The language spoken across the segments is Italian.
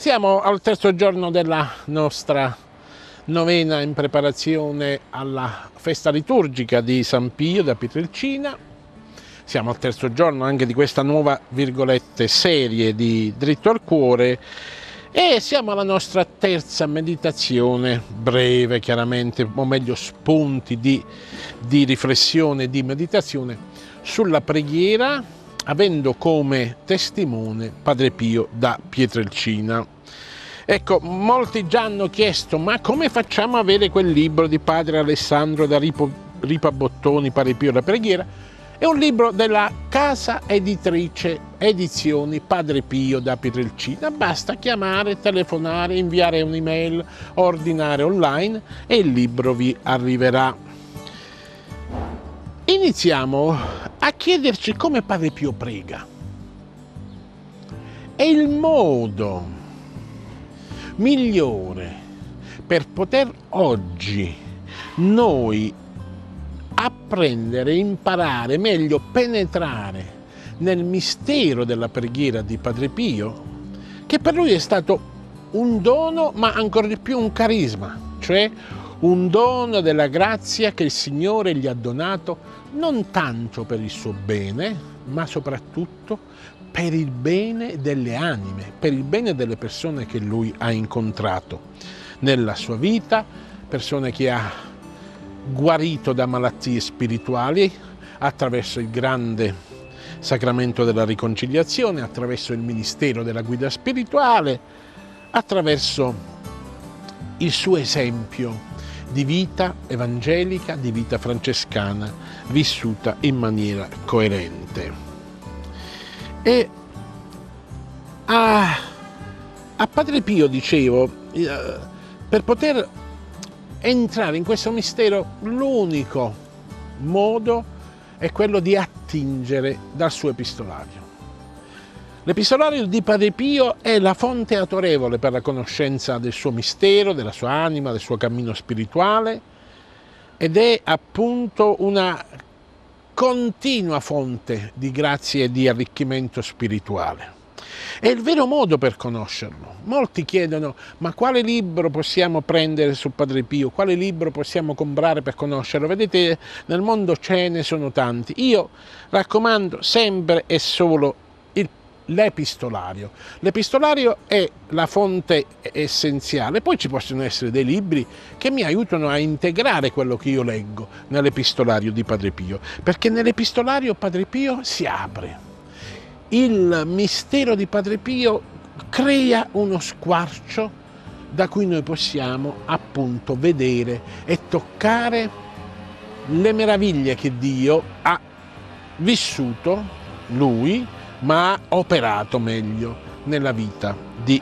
Siamo al terzo giorno della nostra novena in preparazione alla festa liturgica di San Pio da Pietrelcina. Siamo al terzo giorno anche di questa nuova, virgolette, serie di Dritto al Cuore e siamo alla nostra terza meditazione, breve chiaramente, o meglio spunti di, di riflessione di meditazione sulla preghiera avendo come testimone Padre Pio da Pietrelcina. Ecco, molti già hanno chiesto, ma come facciamo a avere quel libro di Padre Alessandro da Ripo, Ripa Bottoni, Padre Pio da Preghiera? È un libro della casa editrice Edizioni Padre Pio da Pietrelcina. Basta chiamare, telefonare, inviare un'email, ordinare online e il libro vi arriverà. Iniziamo a chiederci come Padre Pio prega. È il modo migliore per poter oggi noi apprendere, imparare, meglio penetrare nel mistero della preghiera di Padre Pio, che per lui è stato un dono, ma ancora di più un carisma, cioè un dono della grazia che il Signore gli ha donato non tanto per il suo bene, ma soprattutto per il bene delle anime, per il bene delle persone che lui ha incontrato nella sua vita, persone che ha guarito da malattie spirituali attraverso il grande sacramento della riconciliazione, attraverso il ministero della guida spirituale, attraverso il suo esempio di vita evangelica, di vita francescana, vissuta in maniera coerente. E a, a Padre Pio dicevo, eh, per poter entrare in questo mistero, l'unico modo è quello di attingere dal suo epistolario. L'epistolario di Padre Pio è la fonte autorevole per la conoscenza del suo mistero, della sua anima, del suo cammino spirituale ed è appunto una continua fonte di grazie e di arricchimento spirituale. È il vero modo per conoscerlo. Molti chiedono ma quale libro possiamo prendere su Padre Pio, quale libro possiamo comprare per conoscerlo. Vedete, nel mondo ce ne sono tanti. Io raccomando sempre e solo l'epistolario. L'epistolario è la fonte essenziale, poi ci possono essere dei libri che mi aiutano a integrare quello che io leggo nell'epistolario di Padre Pio, perché nell'epistolario Padre Pio si apre. Il mistero di Padre Pio crea uno squarcio da cui noi possiamo appunto vedere e toccare le meraviglie che Dio ha vissuto, lui, ma ha operato meglio nella vita di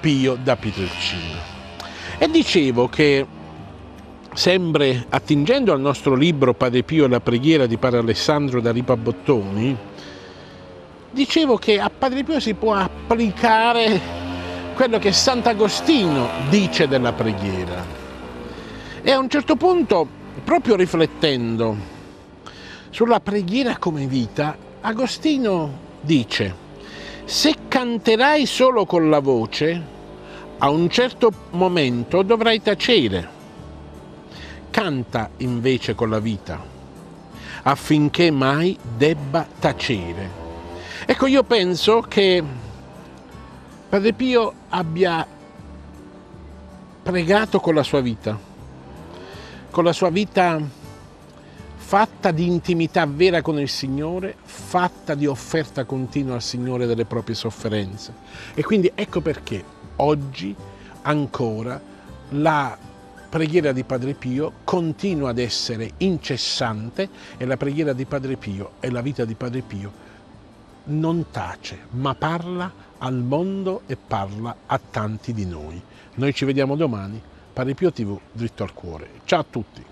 Pio da Pietrelcina. E dicevo che, sempre attingendo al nostro libro Padre Pio e la preghiera di Padre Alessandro da Ripabottoni, dicevo che a Padre Pio si può applicare quello che Sant'Agostino dice della preghiera. E a un certo punto, proprio riflettendo sulla preghiera come vita, Agostino dice, se canterai solo con la voce, a un certo momento dovrai tacere. Canta invece con la vita, affinché mai debba tacere. Ecco, io penso che Padre Pio abbia pregato con la sua vita, con la sua vita fatta di intimità vera con il Signore, fatta di offerta continua al Signore delle proprie sofferenze. E quindi ecco perché oggi ancora la preghiera di Padre Pio continua ad essere incessante e la preghiera di Padre Pio e la vita di Padre Pio non tace, ma parla al mondo e parla a tanti di noi. Noi ci vediamo domani, Padre Pio TV, dritto al cuore. Ciao a tutti!